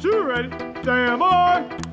Shooter ready. Damn by.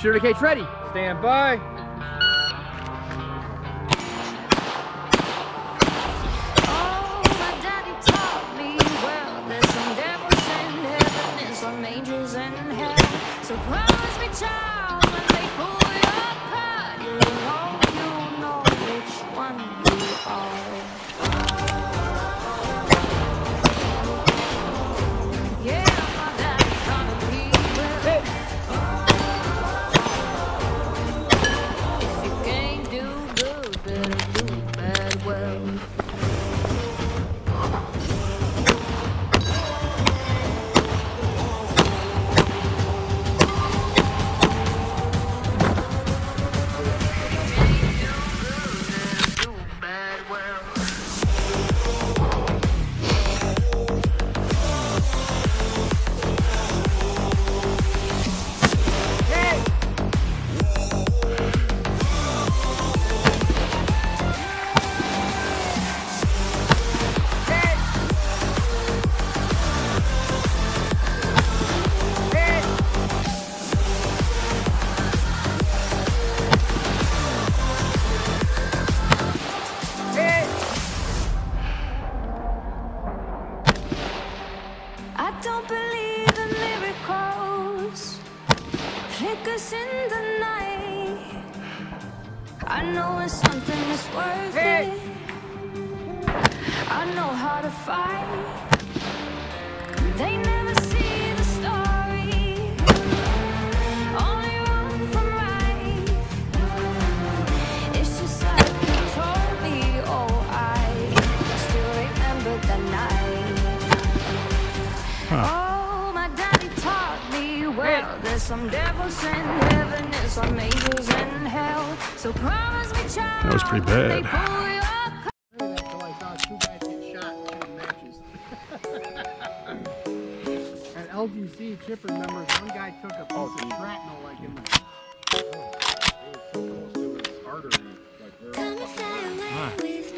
Shooter cage ready. Stand by. Better do bad well. Oh, my daddy taught me well. There's some devils in heaven and some angels in hell. So promise me, child. That was pretty bad. pull I saw two guys get shot two matches. At LGC, Chip remembers one guy took a piece of shrapnel like in the.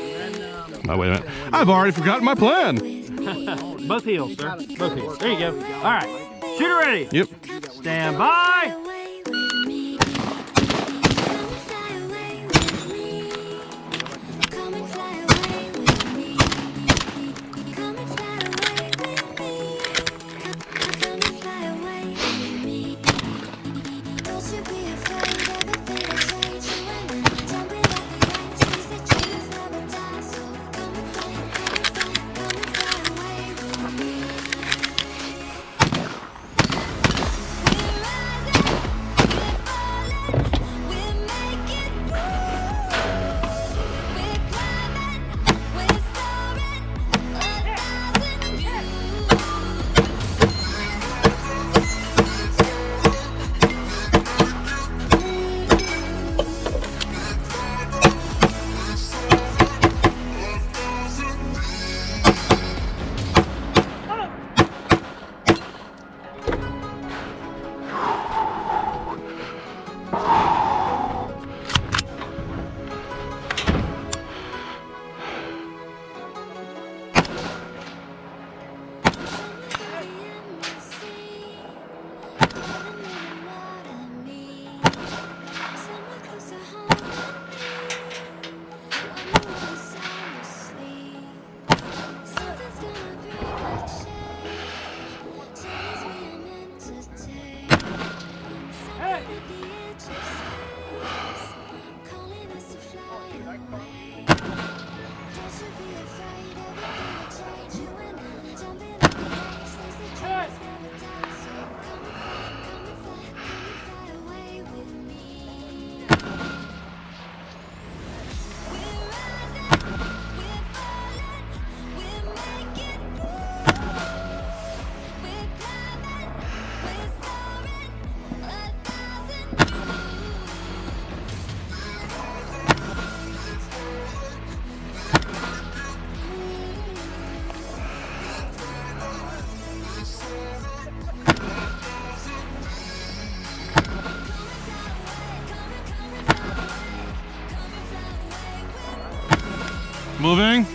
And, um, Oh, wait a minute. I've already forgotten my plan. Both heels, sir. Both heels. There you go. All right. Shooter ready. Yep. Stand by. Moving.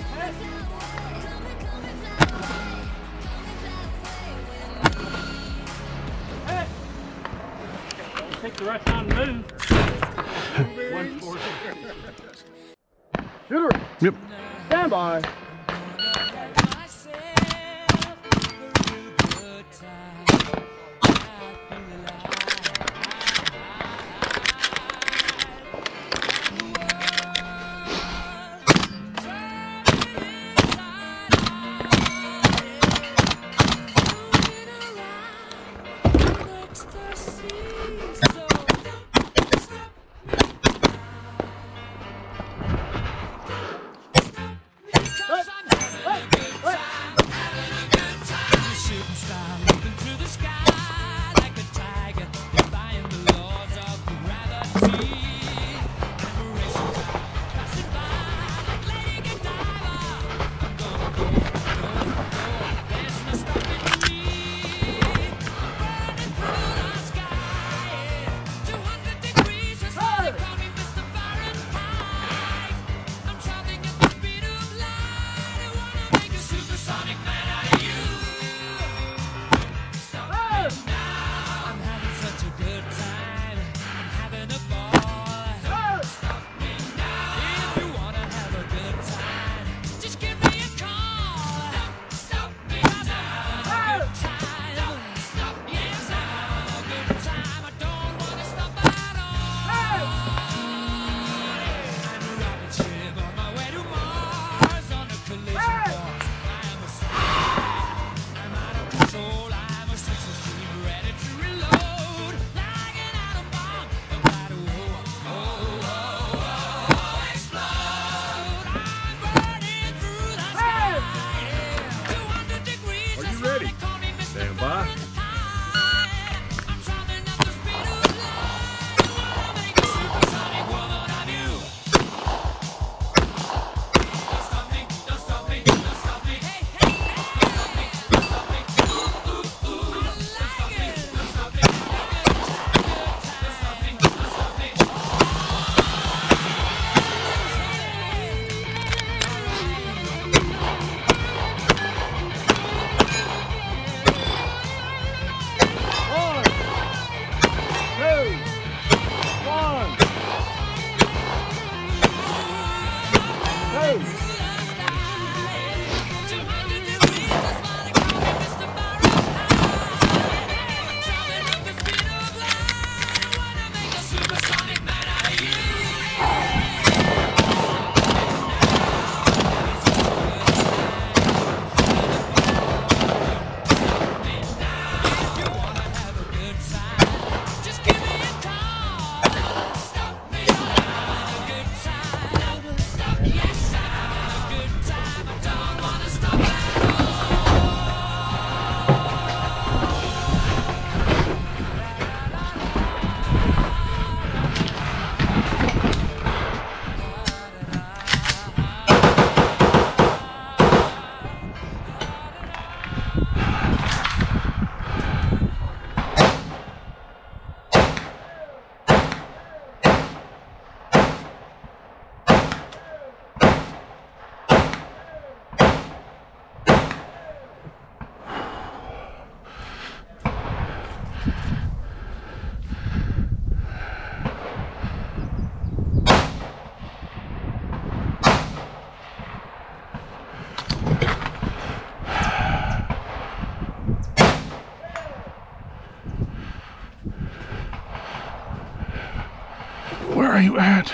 Are you at?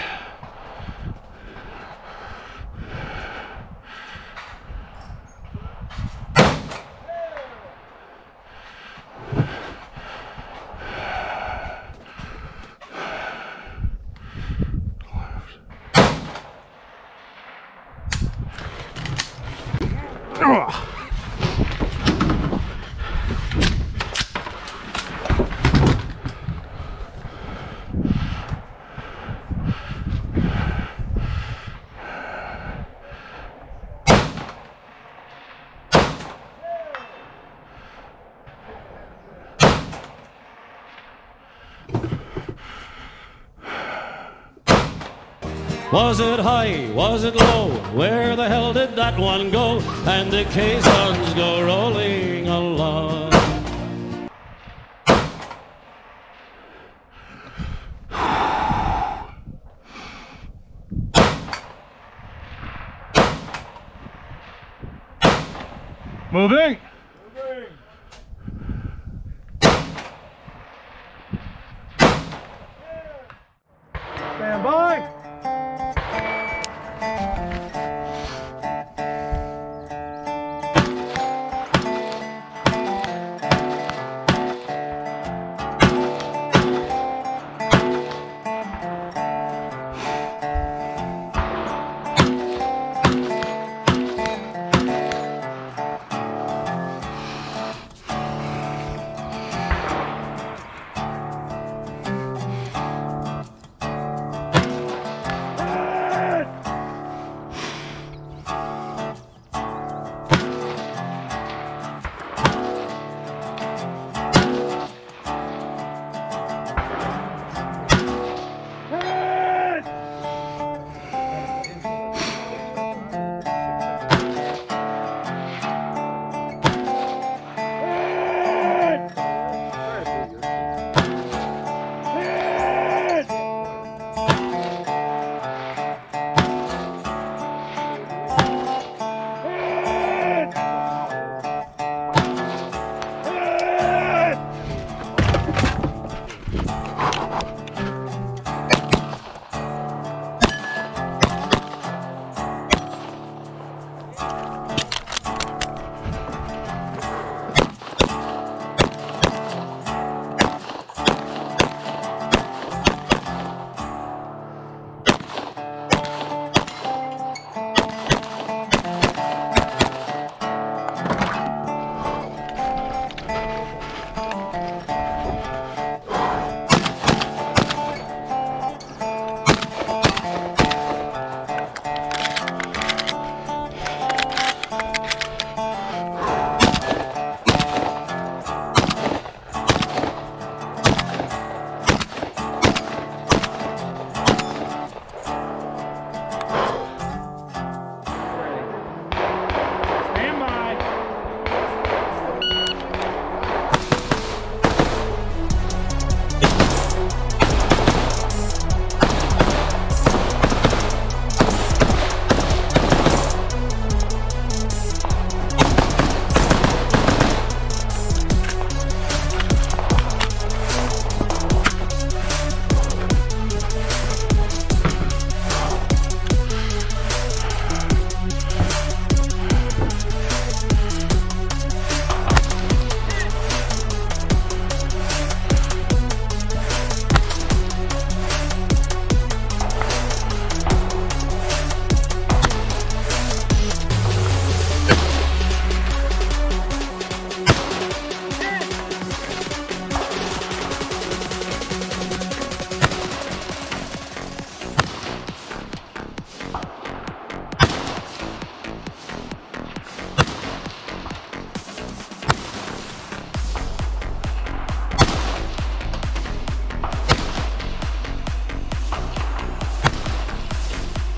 Ugh. Was it high? Was it low? Where the hell did that one go? And the caissons go rolling along. Moving.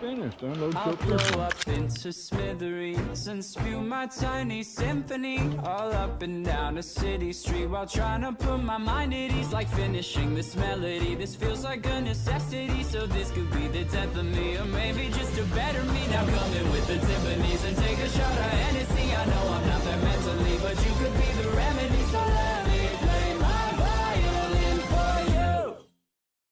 finished, unload I'll blow up into smithereens and spew my tiny symphony all up and down a city street while trying to put my mind at ease. Like finishing this melody, this feels like a necessity. So this could be the death of me, or maybe just a better me. Now come in with the timpanis and take a shot of Hennessy. I know I'm not that